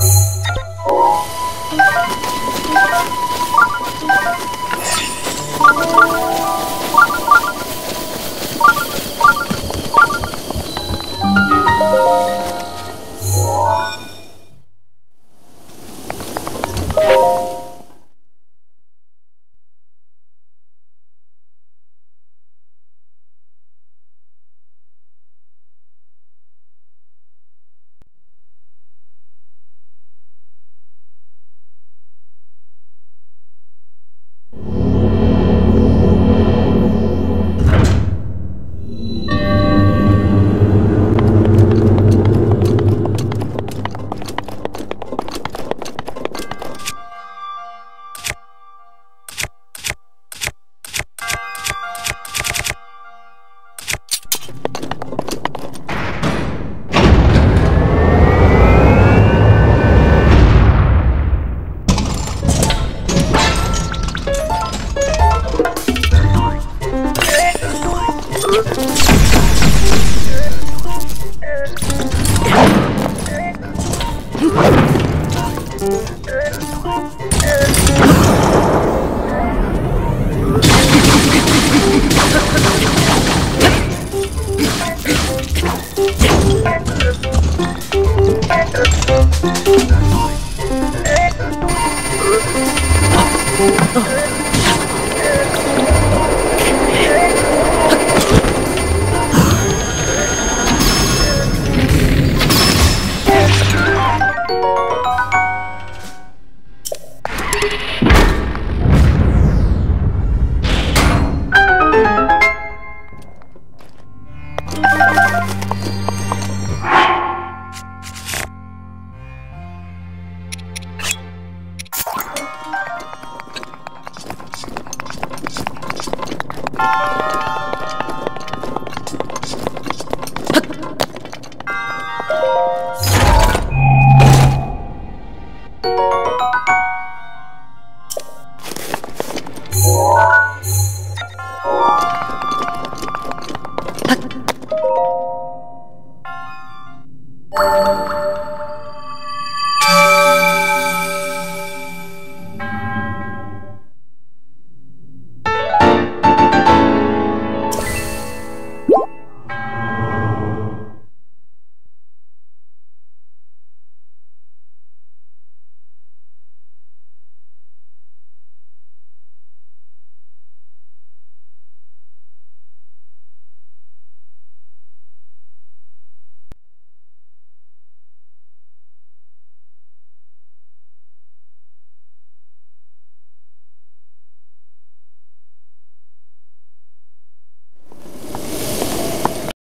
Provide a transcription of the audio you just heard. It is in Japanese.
you Oh. 박